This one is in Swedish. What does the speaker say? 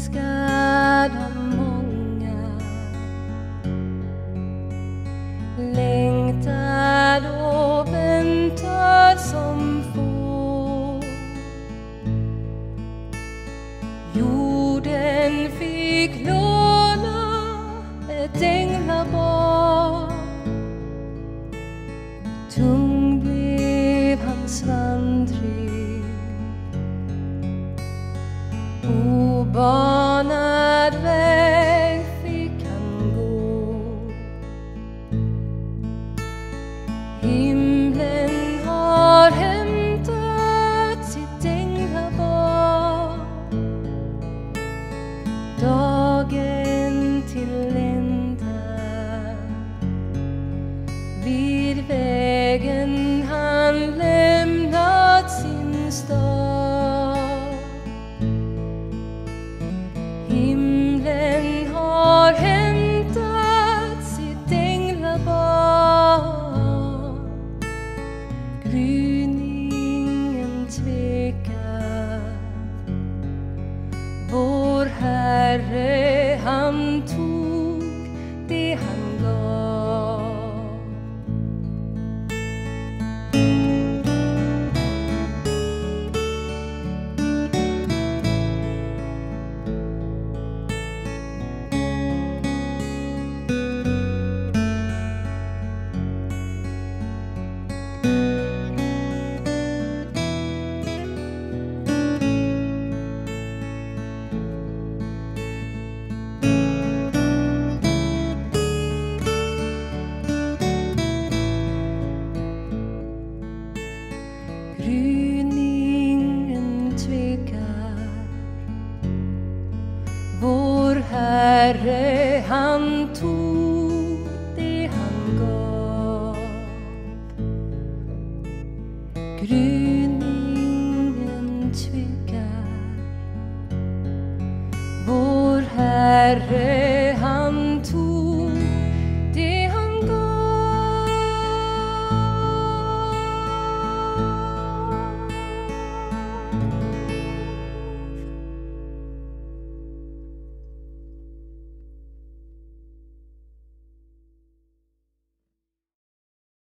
älskad av många. Längtad och väntad som få Jorden fick låna ett änglabarn Tung blev hans vandring. Obad Himlen har hämtat sitt änglabarn dagen till ända vid vägen han lämnat sin stad. Himlen Herre han tog gryningen tvekar. Vår Herre han tog det han gav. Gryningen tvekar. Vår Herre